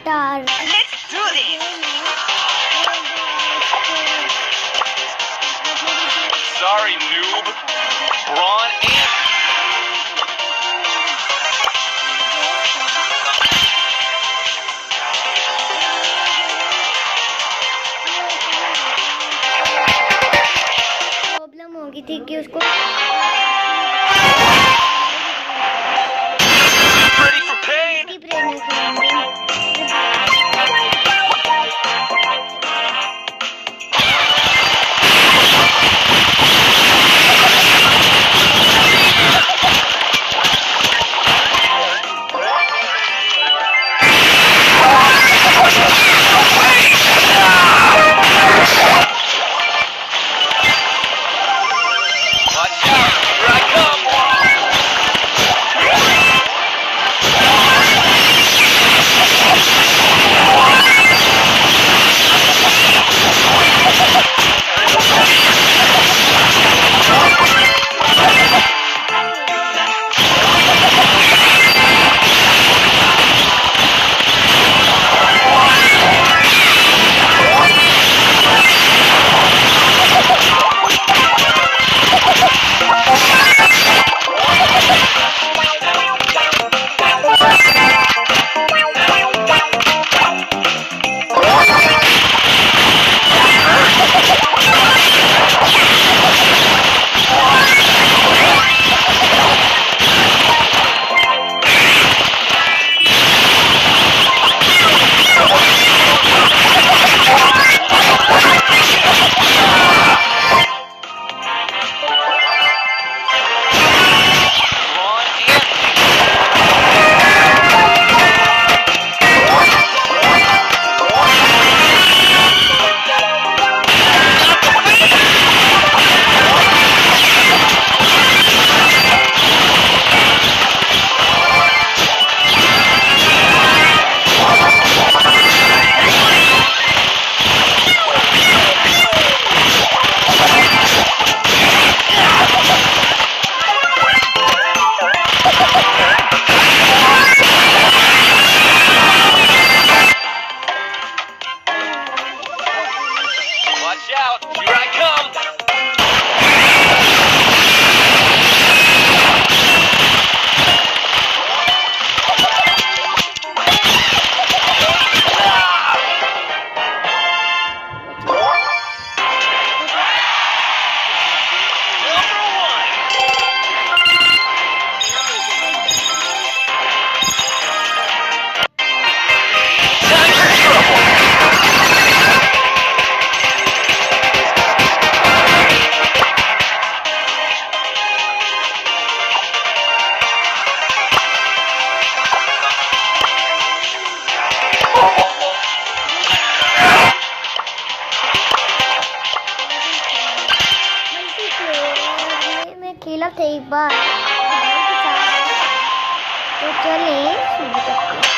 Star Let's do this. Sorry, noob. Braun and problem हो गई थी कि उसको Ha ha ha! थे एक बार। तो चले शुरू करते हैं